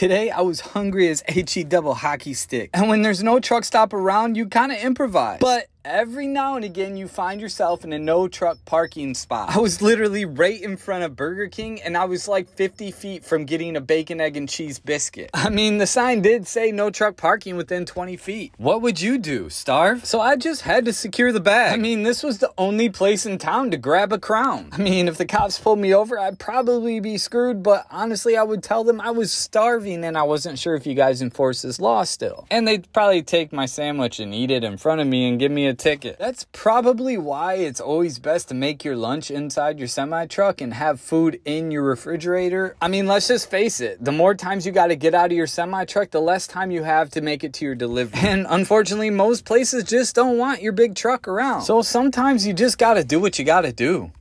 Today I was hungry as HE double hockey stick. And when there's no truck stop around, you kind of improvise. But every now and again you find yourself in a no truck parking spot. I was literally right in front of Burger King and I was like 50 feet from getting a bacon, egg, and cheese biscuit. I mean, the sign did say no truck parking within 20 feet. What would you do? Starve? So I just had to secure the bag. I mean, this was the only place in town to grab a crown. I mean, if the cops pulled me over, I'd probably be screwed, but honestly, I would tell them I was starving and I wasn't sure if you guys enforce this law still. And they'd probably take my sandwich and eat it in front of me and give me a ticket. That's probably why it's always best to make your lunch inside your semi truck and have food in your refrigerator. I mean, let's just face it, the more times you got to get out of your semi truck, the less time you have to make it to your delivery. And unfortunately, most places just don't want your big truck around. So sometimes you just got to do what you got to do.